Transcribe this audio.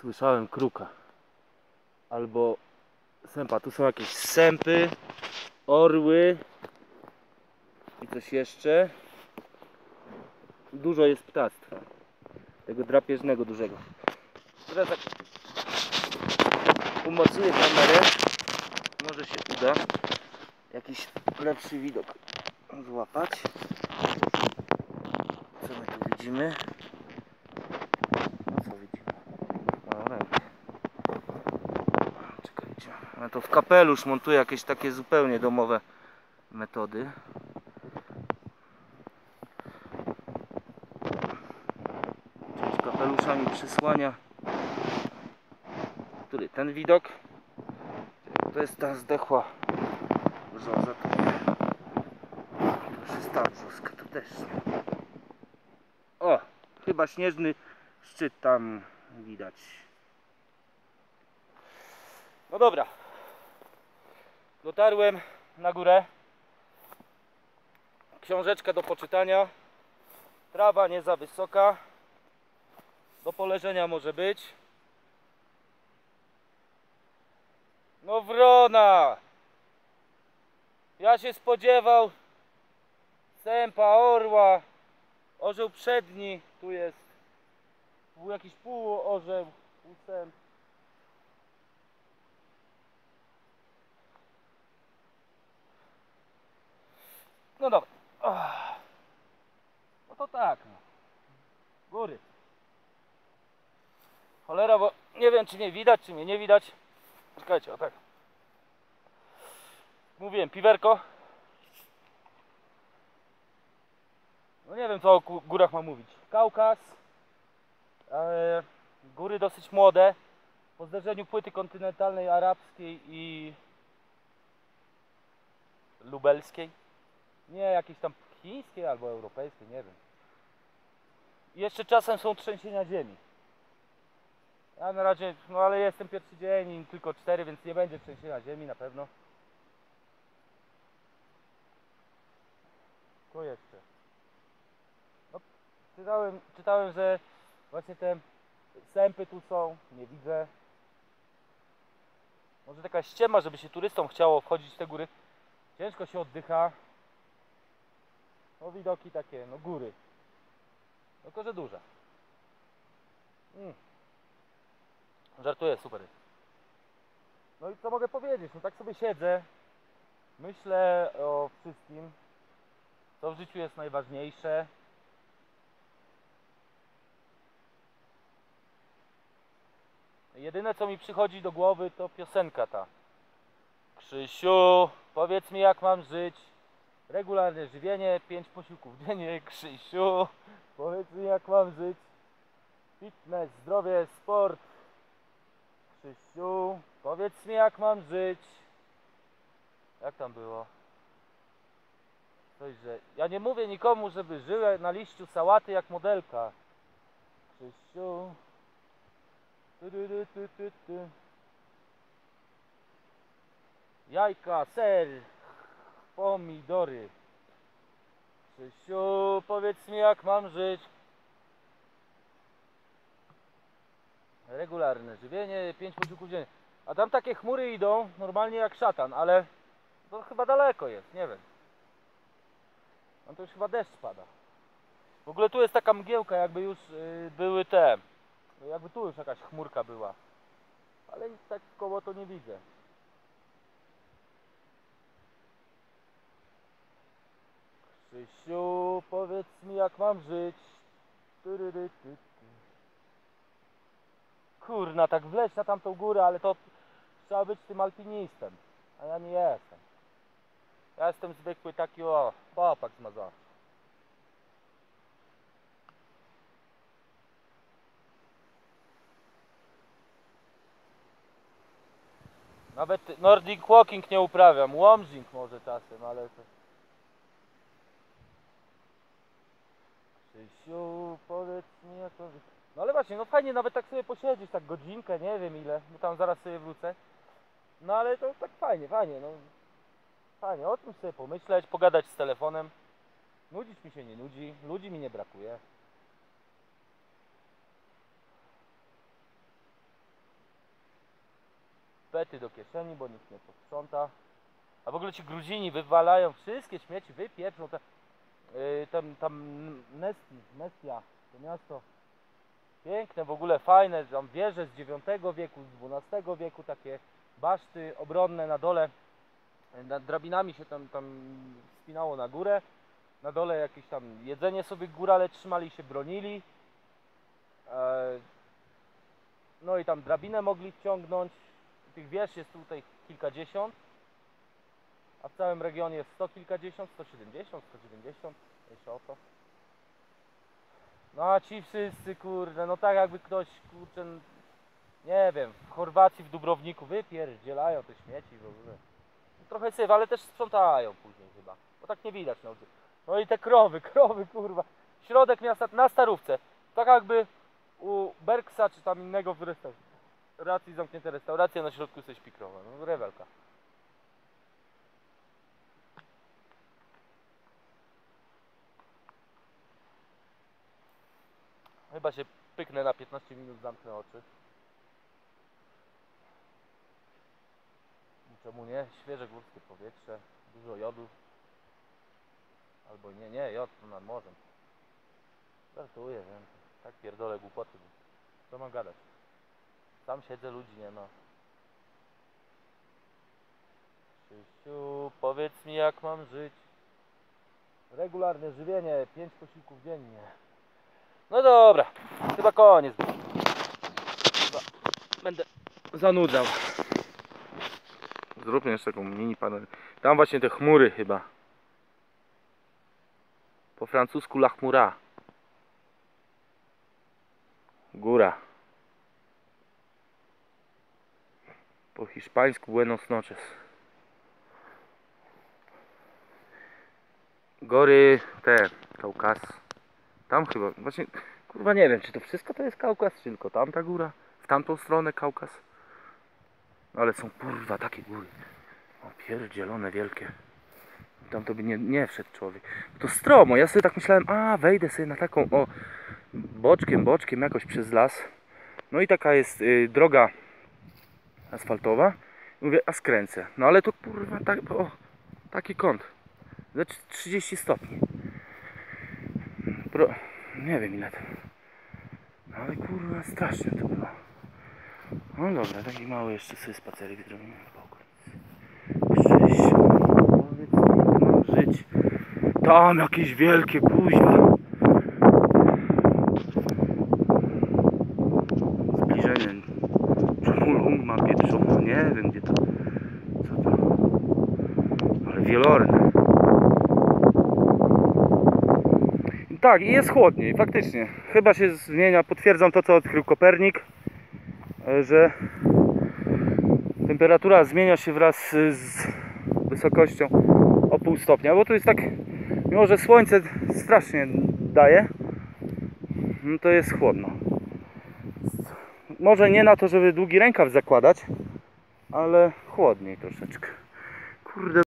Słyszałem kruka. Albo sępa. Tu są jakieś sępy, orły i coś jeszcze. Dużo jest ptactwa. Tego drapieżnego dużego. Teraz tak umocnię kamerę. Może się uda jakiś lepszy widok złapać. Co my tu widzimy? No co widzimy? No rękę. Czekajcie. Ja to w kapelusz montuję jakieś takie zupełnie domowe metody. Część kapelusza mi przysłania. Który? Ten widok? To jest ta zdechła brzoza. To. To jest ta brzoska, to też. O! Chyba śnieżny szczyt tam widać. No dobra. Dotarłem na górę. Książeczka do poczytania. Trawa nie za wysoka. Do poleżenia może być. No wrona! Ja się spodziewał sępa, orła, orzeł przedni, tu jest był jakiś półorzeł, półsęp. No dobra. Ach. No to tak. no. Góry. Cholera, bo nie wiem czy mnie widać, czy mnie nie widać. Czekajcie, o tak. Mówiłem, piwerko. No nie wiem co o górach mam mówić. Kaukaz. E, góry dosyć młode. Po zderzeniu płyty kontynentalnej, arabskiej i lubelskiej. Nie, jakieś tam chińskiej albo europejskiej, nie wiem. I jeszcze czasem są trzęsienia ziemi. Ja na razie, no ale jestem pierwszy dzień i tylko cztery, więc nie będzie trzęsienia ziemi na pewno. Co jeszcze? No, czytałem, czytałem, że właśnie te sępy tu są, nie widzę. Może taka ściema, żeby się turystom chciało wchodzić w te góry. Ciężko się oddycha. No widoki takie, no góry. To, że duże. Mm. Żartuję, super. No i co mogę powiedzieć? No tak sobie siedzę. Myślę o wszystkim, co w życiu jest najważniejsze. Jedyne co mi przychodzi do głowy to piosenka ta. Krzysiu, powiedz mi jak mam żyć. Regularne żywienie, 5 posiłków dziennie. Krzysiu, powiedz mi jak mam żyć. Fitness, zdrowie, sport. Krzysiu, powiedz mi jak mam żyć. Jak tam było? Coś, że ja nie mówię nikomu, żeby żył na liściu sałaty jak modelka. Krzysiu. Tu, tu, tu, tu, tu. Jajka, ser, pomidory. Krzysiu, powiedz mi jak mam żyć. Regularne żywienie, 5 posiłków dziennie. A tam takie chmury idą, normalnie jak szatan, ale to chyba daleko jest, nie wiem. Tam to już chyba deszcz pada. W ogóle tu jest taka mgiełka, jakby już y, były te, jakby tu już jakaś chmurka była. Ale nic tak koło to nie widzę. Krzysiu, powiedz mi jak mam żyć. Tyryry, ty, ty. Kurna, tak wleć na tamtą górę, ale to trzeba być tym alpinistem. A ja nie jestem. Ja jestem zwykły taki o, chłopak z Mazowsza. Nawet Nordic Walking nie uprawiam, Łomżing może czasem, ale to... Krzysiu, powiedz mi jak to... No ale właśnie, no fajnie nawet tak sobie posiedzieć, tak godzinkę, nie wiem ile, bo tam zaraz sobie wrócę. No ale to tak fajnie, fajnie, no. Fajnie, o tym sobie pomyśleć, pogadać z telefonem. Nudzić mi się nie nudzi, ludzi mi nie brakuje. pety do kieszeni, bo nikt nie posprząta. A w ogóle ci Gruzini wywalają wszystkie śmieci, wypieprzą te, yy, tam, tam Nesti, Nestia, to miasto. Piękne, w ogóle fajne, tam wieże z IX wieku, z XII wieku, takie baszty obronne na dole. Nad drabinami się tam, tam spinało na górę. Na dole jakieś tam jedzenie sobie górale trzymali się bronili. E, No i tam drabinę mogli wciągnąć. Tych wież jest tutaj kilkadziesiąt. A w całym regionie jest sto kilkadziesiąt, 170, 190, jeszcze o to. No a ci wszyscy, kurde, no tak jakby ktoś, kurczę, nie wiem, w Chorwacji, w Dubrowniku wypierdzielają te śmieci w ogóle. Trochę syf, ale też sprzątają później chyba, bo tak nie widać ulicy. No i te krowy, krowy, kurwa. Środek miasta, na Starówce. Tak jakby u Berksa czy tam innego w restauracji, zamknięte restauracje, na środku sobie śpi krowa. No rewelka. Chyba się pyknę na 15 minut, zamknę oczy. Czemu nie? Świeże górskie powietrze, dużo jodu. Albo nie, nie, jod to nad morzem. Żartuję, wiem. Tak pierdolę głupoty. Co mam gadać? Tam siedzę, ludzi nie ma. Krzysiu, powiedz mi jak mam żyć. Regularne żywienie, 5 posiłków dziennie. No dobra, chyba koniec. Chyba będę zanudzał. Zróbmy jeszcze taką mini panel. Tam właśnie te chmury chyba. Po francusku la chmura. Góra. Po hiszpańsku buenos noches. Gory te, Kaukaz. Tam chyba, właśnie, kurwa nie wiem, czy to wszystko to jest Kaukaz, czy tylko tamta góra, w tamtą stronę Kaukaz. Ale są kurwa takie góry. O pierdzielone wielkie. Tam to by nie, nie wszedł człowiek. To stromo, ja sobie tak myślałem, a wejdę sobie na taką, o, boczkiem, boczkiem jakoś przez las. No i taka jest y, droga asfaltowa. Mówię, a skręcę. No ale to kurwa, tak, o, taki kąt. Za 30 stopni. Nie wiem ile to. Ale kurwa, strasznie to było. No dobra, taki mały jeszcze sobie spacerek zrobimy w okolicy. Cześć. Powiedz mi, żyć. Tam jakieś wielkie kuźwa. Zbliżenie. Czumulum ma pieprzą, nie wiem gdzie to. Co to? Ale wielorne. Tak, i jest chłodniej, faktycznie. Chyba się zmienia, potwierdzam to co odkrył Kopernik, e, że temperatura zmienia się wraz z wysokością o pół stopnia, bo tu jest tak, mimo że słońce strasznie daje, no to jest chłodno. Może nie na to, żeby długi rękaw zakładać, ale chłodniej troszeczkę. Kurde.